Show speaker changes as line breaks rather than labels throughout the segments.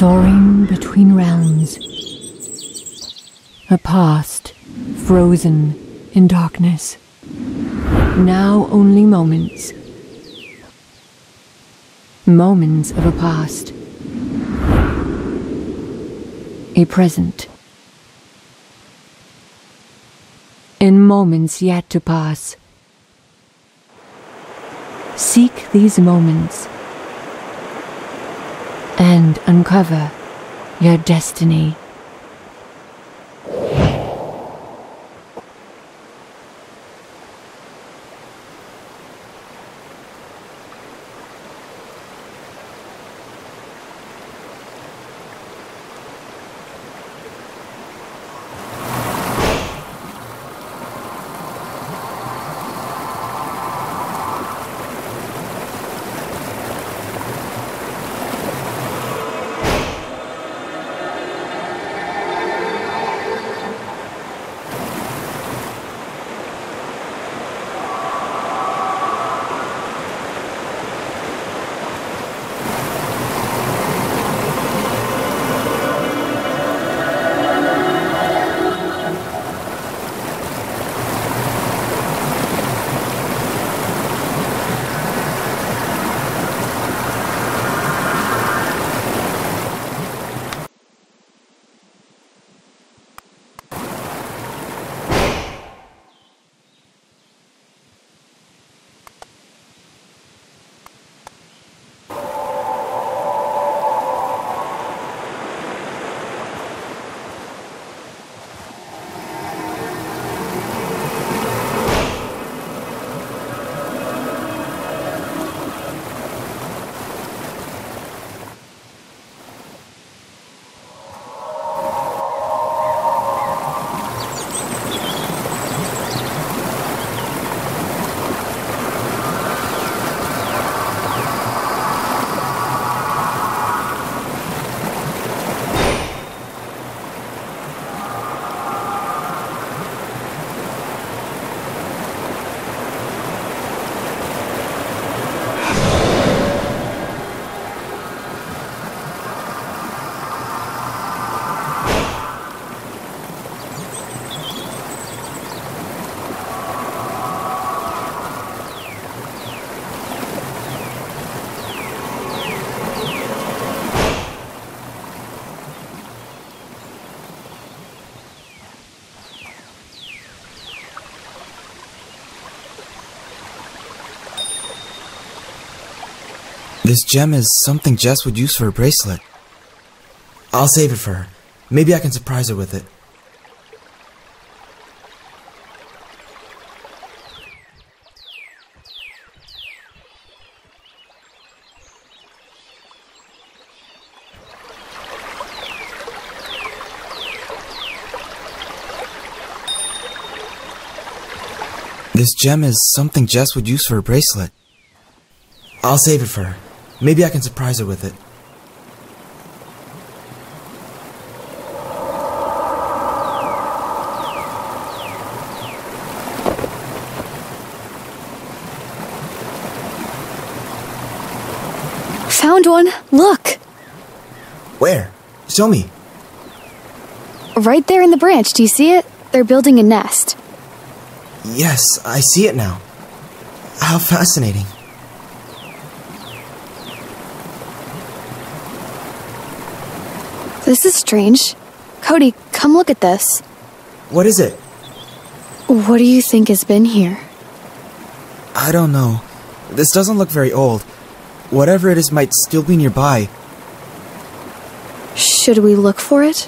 soaring between realms. A past frozen in darkness. Now only moments. Moments of a past. A present. In moments yet to pass. Seek these moments and uncover your destiny.
This gem is something Jess would use for a bracelet. I'll save it for her. Maybe I can surprise her with it. This gem is something Jess would use for a bracelet. I'll save it for her. Maybe I can surprise her with it.
Found one. Look.
Where? Show me.
Right there in the branch. Do you see it? They're building a nest.
Yes, I see it now. How fascinating.
This is strange. Cody, come look at this.
What is it?
What do you think has been here?
I don't know. This doesn't look very old. Whatever it is might still be nearby.
Should we look for it?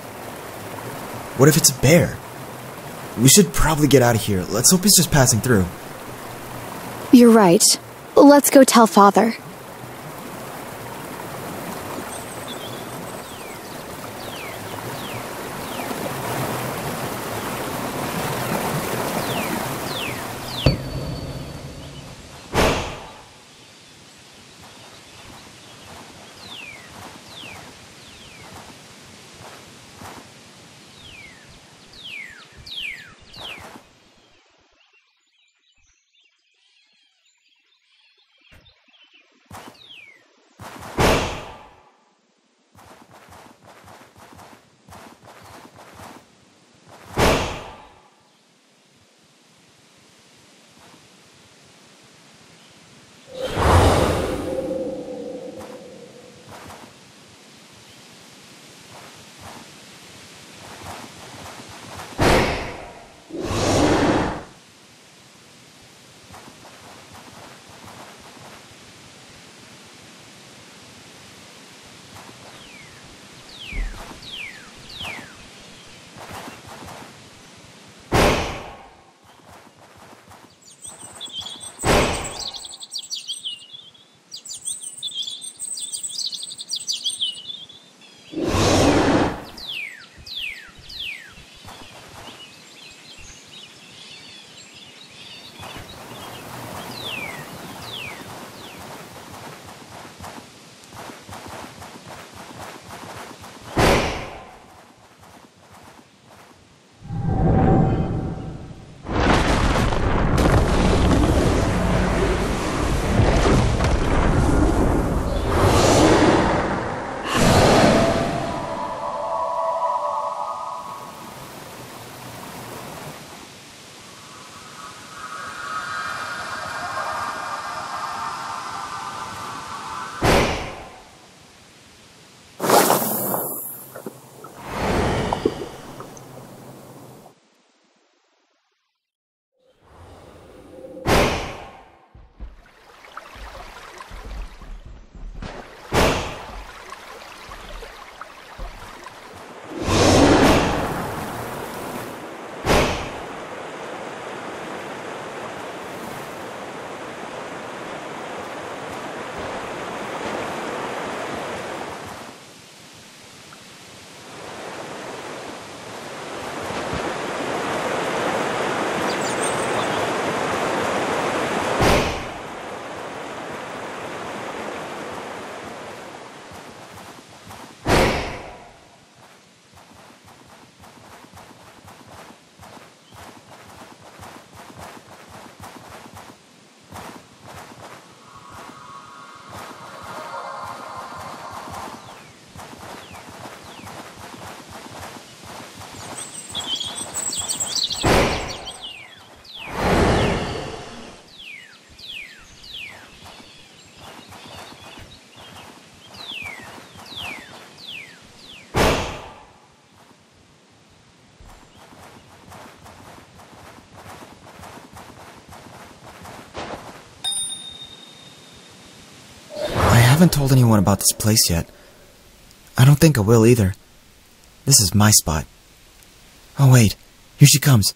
What if it's a bear? We should probably get out of here. Let's hope he's just passing through.
You're right. Let's go tell father.
Haven't told anyone about this place yet. I don't think I will either. This is my spot. Oh, wait. Here she comes.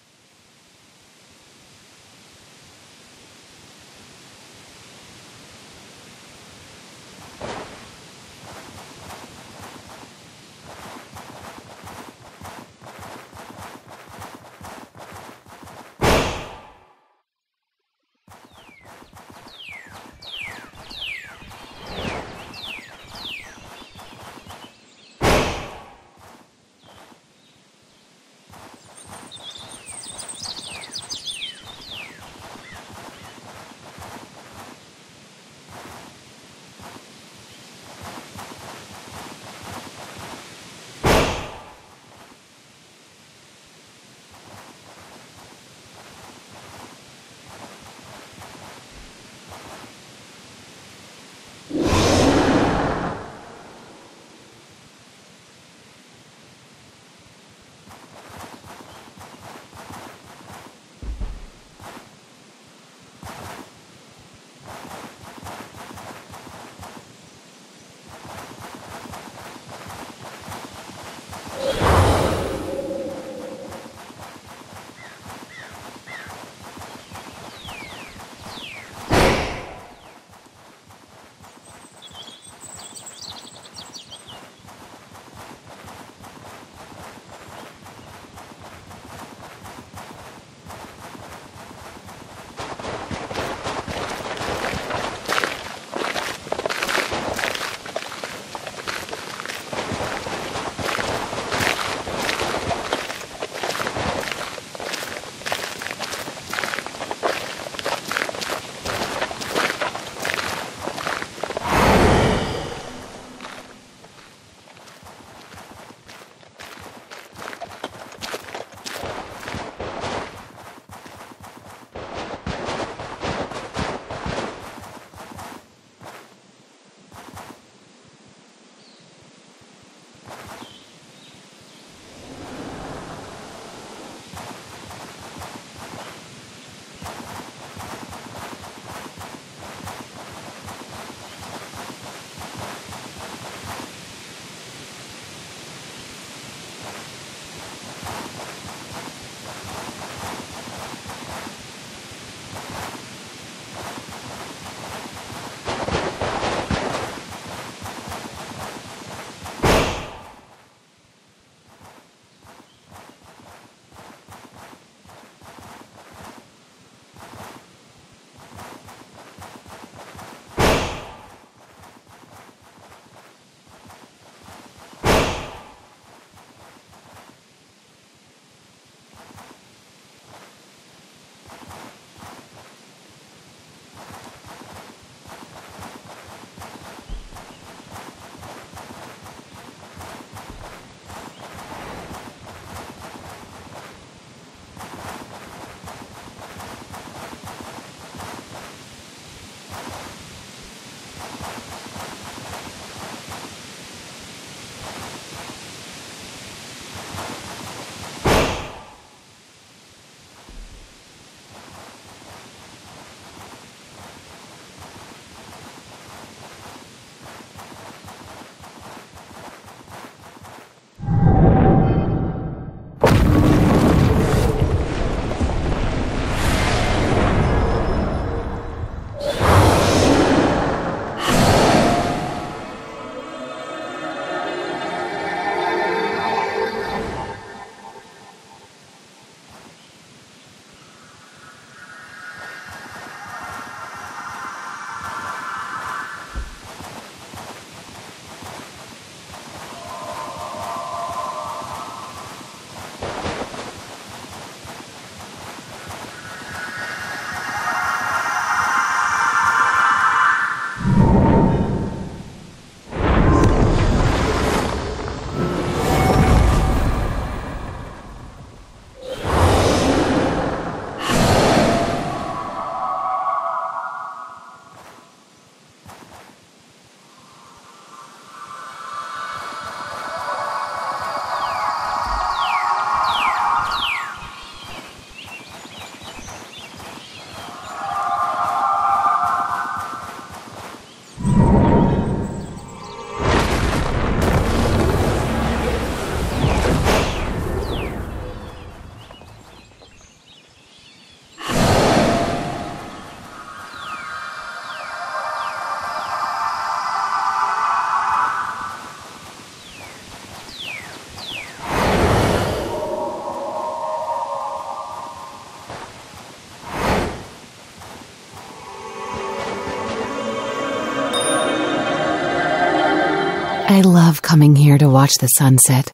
I love coming here to watch the sunset.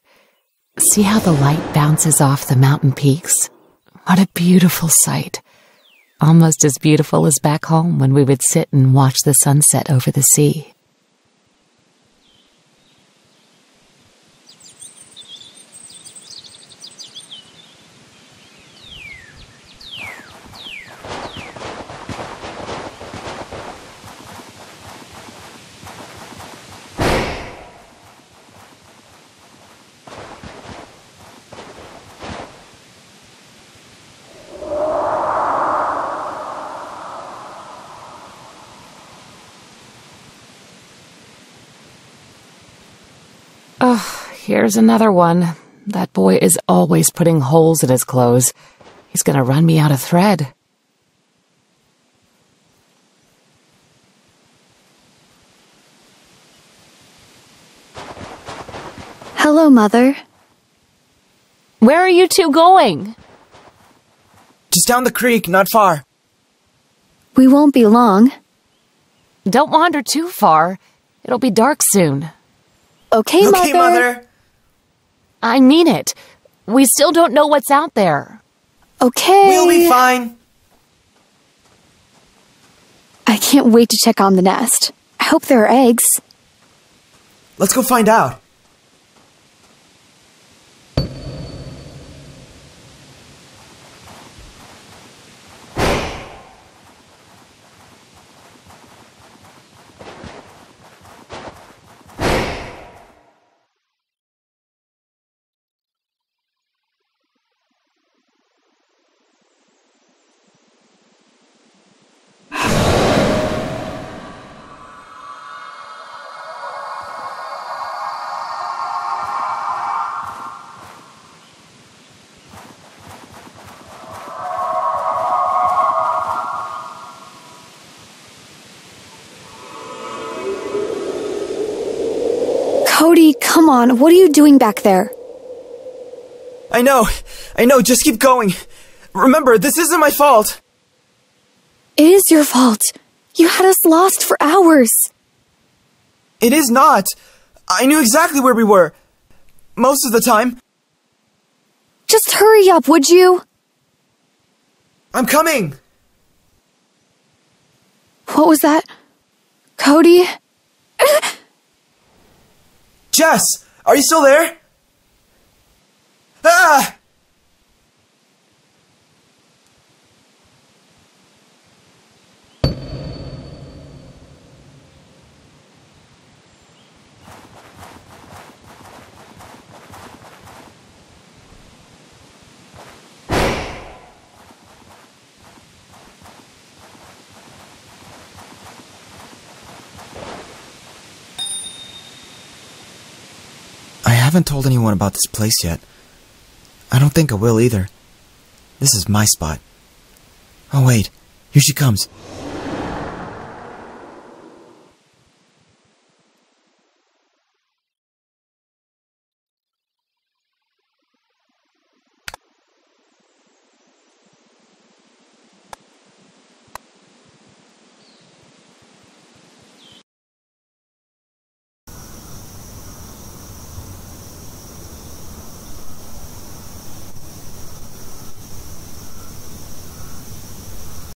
See how the light bounces off the mountain peaks? What a beautiful sight. Almost as beautiful as back home when we would sit and watch the sunset over the sea. Oh, here's another one. That boy is always putting holes in his clothes. He's gonna run me out of thread.
Hello, Mother.
Where are you two going?
Just down the creek, not far.
We won't be long.
Don't wander too far. It'll be dark soon.
Okay,
okay, Mother.
I mean it. We still don't know what's out there.
Okay.
We'll be fine.
I can't wait to check on the nest. I hope there are eggs.
Let's go find out.
Cody, come on. What are you doing back there?
I know. I know. Just keep going. Remember, this isn't my fault.
It is your fault. You had us lost for hours.
It is not. I knew exactly where we were. Most of the time.
Just hurry up, would you?
I'm coming.
What was that? Cody?
Jess, are you still there? Ah! I haven't told anyone about this place yet. I don't think I will either. This is my spot. Oh, wait. Here she comes.